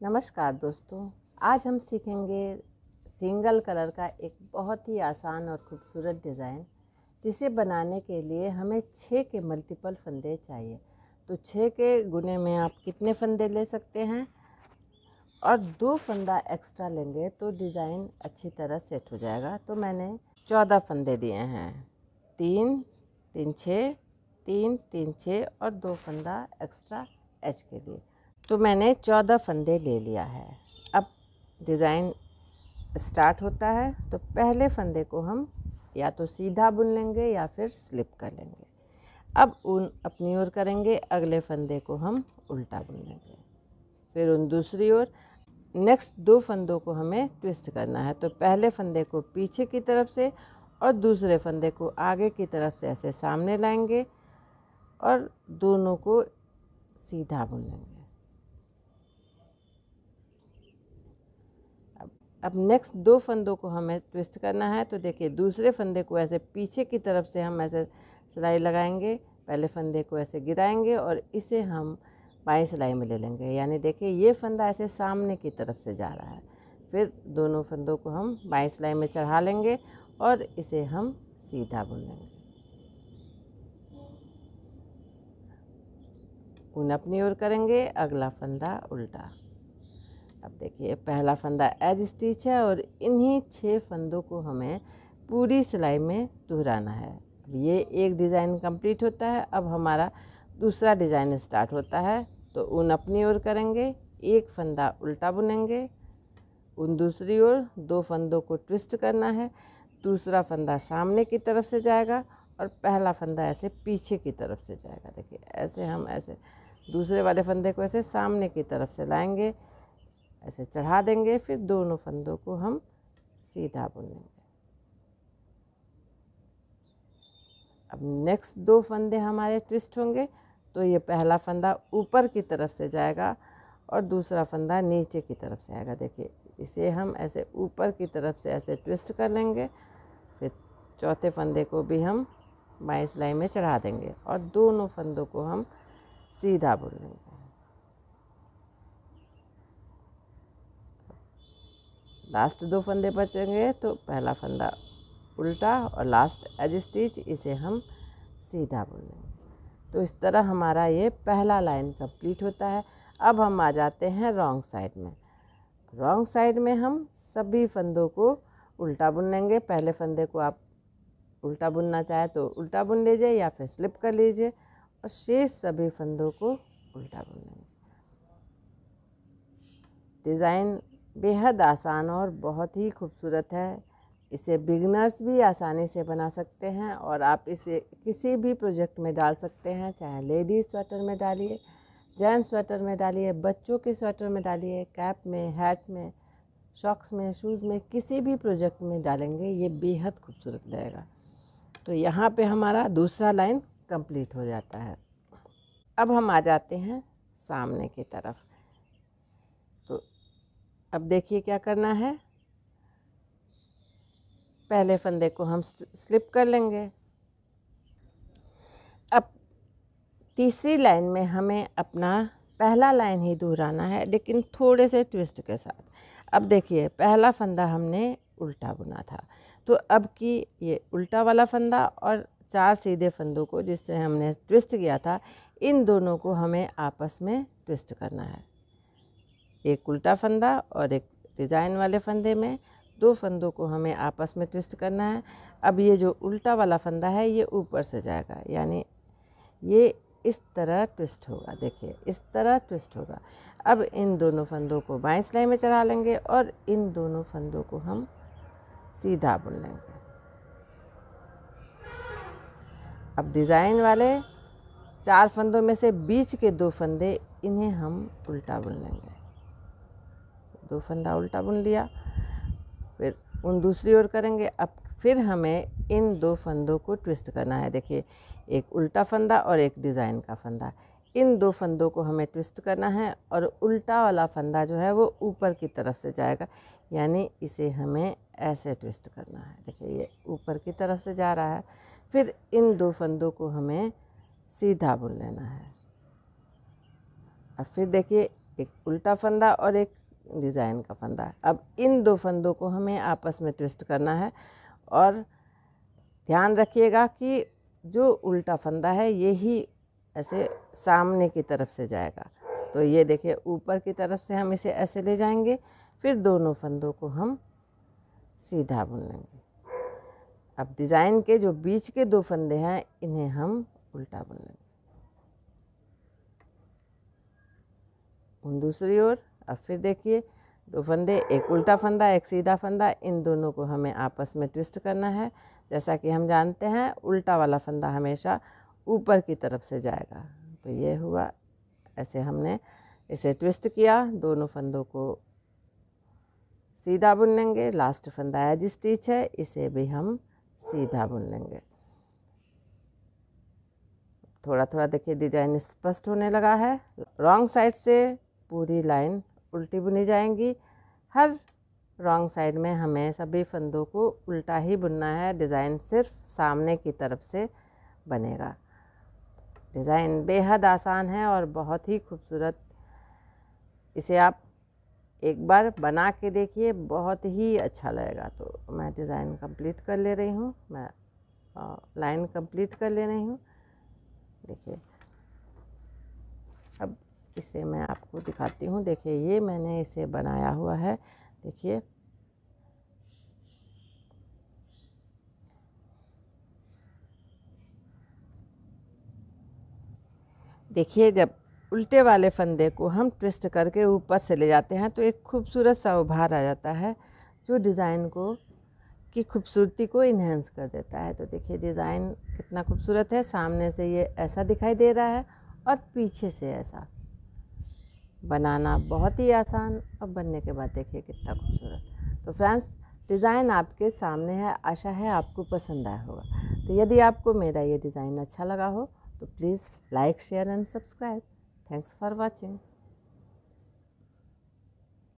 नमस्कार दोस्तों, आज हम सीखेंगे सिंगल कलर का एक बहुत ही आसान और खूबसूरत डिज़ाइन, जिसे बनाने के लिए हमें छः के मल्टीपल फंदे चाहिए। तो छः के गुने में आप कितने फंदे ले सकते हैं? और दो फंदा एक्स्ट्रा लेंगे तो डिज़ाइन अच्छी तरह सेट हो जाएगा। तो मैंने चौदह फंदे दिए हैं। तीन तीन छः तीन तीन छः और दो फंदा एक्स्ट्रा एच के लिए। तो मैंने चौदह फंदे ले लिया है। अब डिज़ाइन स्टार्ट होता है तो पहले फंदे को हम या तो सीधा बुन लेंगे या फिर स्लिप कर लेंगे। अब ऊन अपनी ओर करेंगे, अगले फंदे को हम उल्टा बुन लेंगे। फिर उन दूसरी ओर नेक्स्ट दो फंदों को हमें ट्विस्ट करना है तो पहले फंदे को पीछे की तरफ़ से और दूसरे फंदे को आगे की तरफ़ से ऐसे सामने लाएँगे और दोनों को सीधा बुन लेंगे। अब नेक्स्ट दो फंदों को हमें ट्विस्ट करना है तो देखिए दूसरे फंदे को ऐसे पीछे की तरफ़ से हम ऐसे सिलाई लगाएँगे, पहले फंदे को ऐसे गिराएँगे और इसे हम बाई सिलाई में ले लेंगे। यानी देखिए ये फंदा ऐसे सामने की तरफ़ से जा रहा है। फिर दोनों फंदों को हम बाई सिलाई में चढ़ा लेंगे और इसे हम सीधा बुन लेंगे। ऊन अपनी ओर करेंगे, अगला फंदा उल्टा। अब देखिए, पहला फंदा एज स्टिच है और इन्हीं छः फंदों को हमें पूरी सिलाई में दोहराना है। अब ये एक डिज़ाइन कंप्लीट होता है, अब हमारा दूसरा डिज़ाइन स्टार्ट होता है तो ऊन अपनी ओर करेंगे, एक फंदा उल्टा बुनेंगे उन दूसरी ओर दो फंदों को ट्विस्ट करना है, दूसरा फंदा सामने की तरफ़ से जाएगा और पहला फंदा ऐसे पीछे की तरफ़ से जाएगा। देखिए, ऐसे हम ऐसे दूसरे वाले फंदे को ऐसे सामने की तरफ़ से लाएँगे ऐसे चढ़ा देंगे, फिर दोनों फंदों को हम सीधा बुनेंगे। अब नेक्स्ट दो फंदे हमारे ट्विस्ट होंगे तो ये पहला फंदा ऊपर की तरफ़ से जाएगा और दूसरा फंदा नीचे की तरफ़ से आएगा। देखिए, इसे हम ऐसे ऊपर की तरफ़ से ऐसे ट्विस्ट कर लेंगे, फिर चौथे फंदे को भी हम बाई सिलाई में चढ़ा देंगे और दोनों फंदों को हम सीधा बुन लेंगे। लास्ट दो फंदे बचेंगे तो पहला फंदा उल्टा और लास्ट एज स्टिच इसे हम सीधा बुनेंगे तो इस तरह हमारा ये पहला लाइन कंप्लीट होता है। अब हम आ जाते हैं रॉन्ग साइड में। रॉन्ग साइड में हम सभी फंदों को उल्टा बुन लेंगे। पहले फंदे को आप उल्टा बुनना चाहे तो उल्टा बुन लीजिए या फिर स्लिप कर लीजिए और शेष सभी फंदों को उल्टा बुन लेंगे। डिज़ाइन बेहद आसान और बहुत ही खूबसूरत है। इसे बिगनर्स भी आसानी से बना सकते हैं और आप इसे किसी भी प्रोजेक्ट में डाल सकते हैं, चाहे लेडीज़ स्वेटर में डालिए, जेंट्स स्वेटर में डालिए, बच्चों के स्वेटर में डालिए, कैप में, हैट में शॉक्स में, शूज़ में, किसी भी प्रोजेक्ट में डालेंगे, ये बेहद खूबसूरत लगेगा। तो यहाँ पे हमारा दूसरा लाइन कंप्लीट हो जाता है। अब हम आ जाते हैं सामने की तरफ़। अब देखिए क्या करना है। पहले फंदे को हम स्लिप कर लेंगे। अब तीसरी लाइन में हमें अपना पहला लाइन ही दोहराना है, लेकिन थोड़े से ट्विस्ट के साथ। अब देखिए, पहला फंदा हमने उल्टा बुना था। तो अब की ये उल्टा वाला फंदा और चार सीधे फंदों को जिससे हमने ट्विस्ट किया था, इन दोनों को हमें आपस में ट्विस्ट करना है। एक उल्टा फंदा और एक डिज़ाइन वाले फंदे में। दो फंदों को हमें आपस में ट्विस्ट करना है। अब ये जो उल्टा वाला फंदा है, ये ऊपर से जाएगा, यानी ये इस तरह ट्विस्ट होगा। देखिए, इस तरह ट्विस्ट होगा। अब इन दोनों फंदों को बाएँ सिलाई में चढ़ा लेंगे और इन दोनों फंदों को हम सीधा बुन लेंगे। अब डिज़ाइन वाले चार फंदों में से बीच के दो फंदे, इन्हें हम उल्टा बुन लेंगे। दो फंदा उल्टा बुन लिया। फिर उन दूसरी ओर करेंगे। अब फिर हमें इन दो फंदों को ट्विस्ट करना है। देखिए, एक उल्टा फंदा और एक डिज़ाइन का फंदा। इन दो फंदों को हमें ट्विस्ट करना है और उल्टा वाला फंदा जो है वो ऊपर की तरफ़ से जाएगा। यानी इसे हमें ऐसे ट्विस्ट करना है। देखिए, ये ऊपर की तरफ़ से जा रहा है। फिर इन दो फंदों को हमें सीधा बुन लेना है। और फिर देखिए, एक उल्टा फंदा और एक डिज़ाइन का फंदा अब इन दो फंदों को हमें आपस में ट्विस्ट करना है और ध्यान रखिएगा कि जो उल्टा फंदा है, ये ही ऐसे सामने की तरफ़ से जाएगा। तो ये देखिए, ऊपर की तरफ़ से हम इसे ऐसे ले जाएँगे, फिर दोनों फंदों को हम सीधा बुन लेंगे। अब डिज़ाइन के जो बीच के दो फंदे हैं, इन्हें हम उल्टा बुन लेंगे। दूसरी ओर। अब फिर देखिए, दो फंदे, एक उल्टा फंदा, एक सीधा फंदा, इन दोनों को हमें आपस में ट्विस्ट करना है। जैसा कि हम जानते हैं, उल्टा वाला फंदा हमेशा ऊपर की तरफ़ से जाएगा। तो ये हुआ, ऐसे हमने इसे ट्विस्ट किया। दोनों फंदों को सीधा बुन लेंगे। लास्ट फंदा एज स्टिच है, इसे भी हम सीधा बुन लेंगे। थोड़ा थोड़ा देखिए, डिज़ाइन स्पष्ट होने लगा है। रॉन्ग साइड से पूरी लाइन उल्टी बुनी जाएँगी। हर रॉन्ग साइड में हमें सभी फंदों को उल्टा ही बुनना है। डिज़ाइन सिर्फ़ सामने की तरफ़ से बनेगा। डिज़ाइन बेहद आसान है और बहुत ही खूबसूरत। इसे आप एक बार बना के देखिए, बहुत ही अच्छा लगेगा। तो मैं डिज़ाइन कंप्लीट कर ले रही हूँ। मैं लाइन कंप्लीट कर ले रही हूँ। देखिए। इसे मैं आपको दिखाती हूँ। देखिए, ये मैंने इसे बनाया हुआ है। देखिए। देखिए, जब उल्टे वाले फंदे को हम ट्विस्ट करके ऊपर से ले जाते हैं तो एक खूबसूरत सा उभार आ जाता है, जो डिज़ाइन को, की खूबसूरती को इन्हेंस कर देता है। तो देखिए, डिज़ाइन कितना खूबसूरत है। सामने से ये ऐसा दिखाई दे रहा है और पीछे से ऐसा। बनाना बहुत ही आसान। और बनने के बाद देखिए कितना खूबसूरत। तो फ्रेंड्स, डिज़ाइन आपके सामने है, आशा है आपको पसंद आया होगा। तो यदि आपको मेरा ये डिज़ाइन अच्छा लगा हो तो please like, share and subscribe. Thanks for watching.